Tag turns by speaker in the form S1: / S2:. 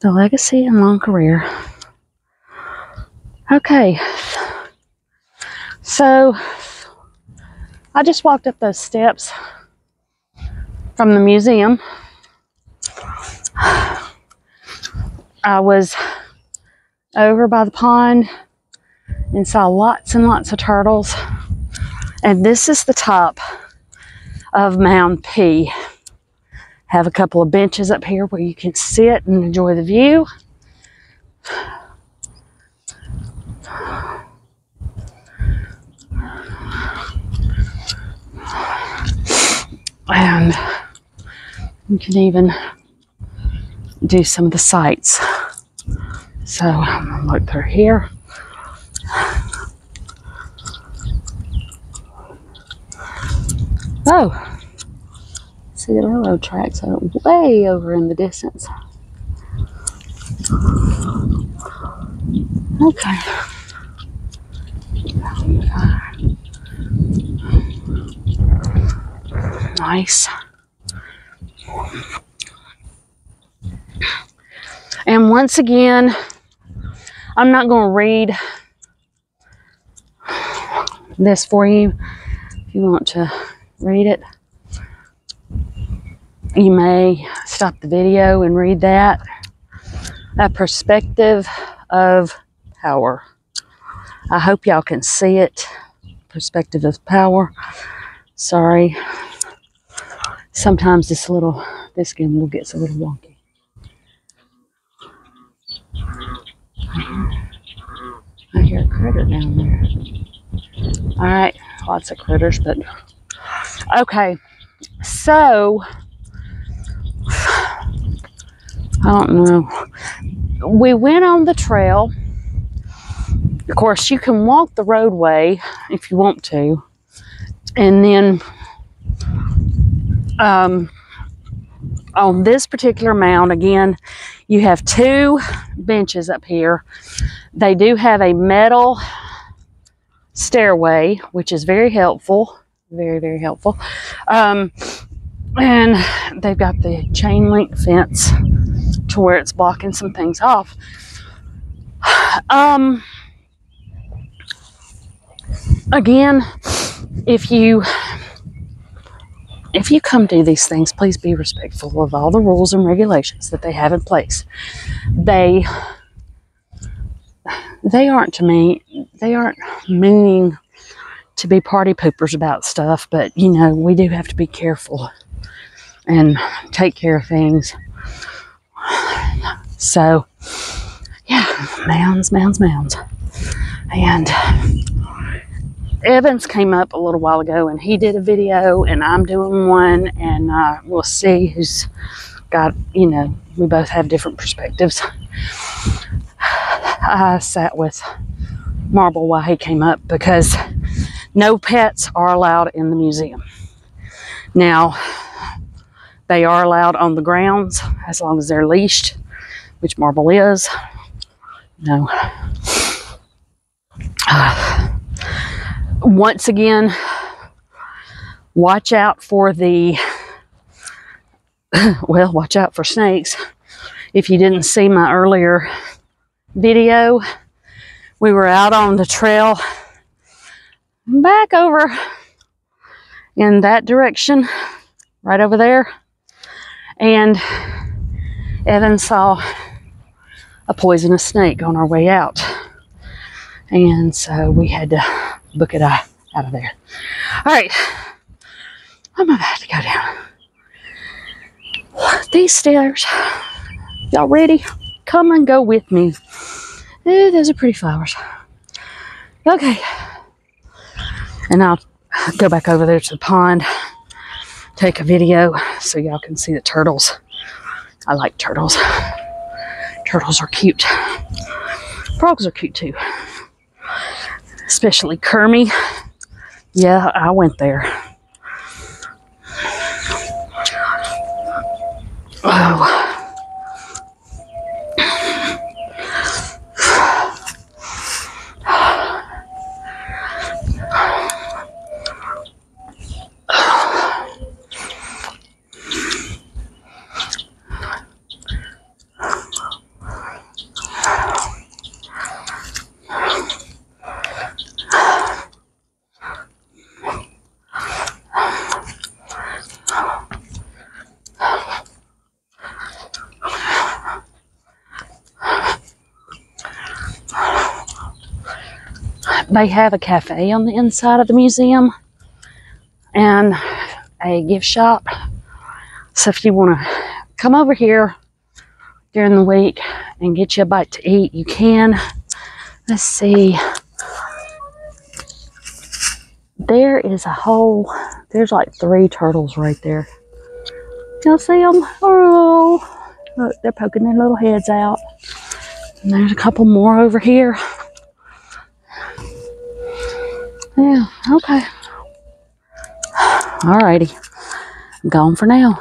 S1: The legacy and long career. Okay. So I just walked up those steps from the museum. I was over by the pond and saw lots and lots of turtles. And this is the top of Mound P. Have a couple of benches up here where you can sit and enjoy the view. And you can even do some of the sights. So I'm gonna look through here. Oh, see the railroad tracks way over in the distance. Okay. Nice. And once again, I'm not going to read this for you. If you want to read it, you may stop the video and read that. A perspective of power. I hope y'all can see it. Perspective of power. Sorry. Sometimes this little, this gimbal gets a little wonky. I hear a critter down there. All right, lots of critters, but okay. So, I don't know. We went on the trail. Of course, you can walk the roadway if you want to, and then um, on this particular mound, again, you have two benches up here. They do have a metal stairway, which is very helpful. Very, very helpful. Um, and they've got the chain link fence to where it's blocking some things off. Um, again, if you if you come do these things, please be respectful of all the rules and regulations that they have in place. They they aren't to me they aren't meaning to be party poopers about stuff, but you know, we do have to be careful and take care of things. So yeah, mounds, mounds, mounds. And Evans came up a little while ago and he did a video and I'm doing one and uh, we'll see who's got, you know, we both have different perspectives. I sat with Marble while he came up because no pets are allowed in the museum. Now, they are allowed on the grounds as long as they're leashed, which Marble is. No. Uh, once again, watch out for the, well, watch out for snakes. If you didn't see my earlier video, we were out on the trail back over in that direction, right over there. And Evan saw a poisonous snake on our way out. And so we had to book it out, out of there. All right, I'm about to go down these stairs. Y'all ready? Come and go with me. Eh, those are pretty flowers. Okay. And I'll go back over there to the pond, take a video so y'all can see the turtles. I like turtles. Turtles are cute. Frogs are cute too especially Kermie. Yeah, I went there. Oh. They have a cafe on the inside of the museum and a gift shop. So if you want to come over here during the week and get you a bite to eat, you can. Let's see. There is a whole, there's like three turtles right there. Y'all see them? Oh, look, they're poking their little heads out. And there's a couple more over here. Yeah, okay. Alrighty. I'm gone for now.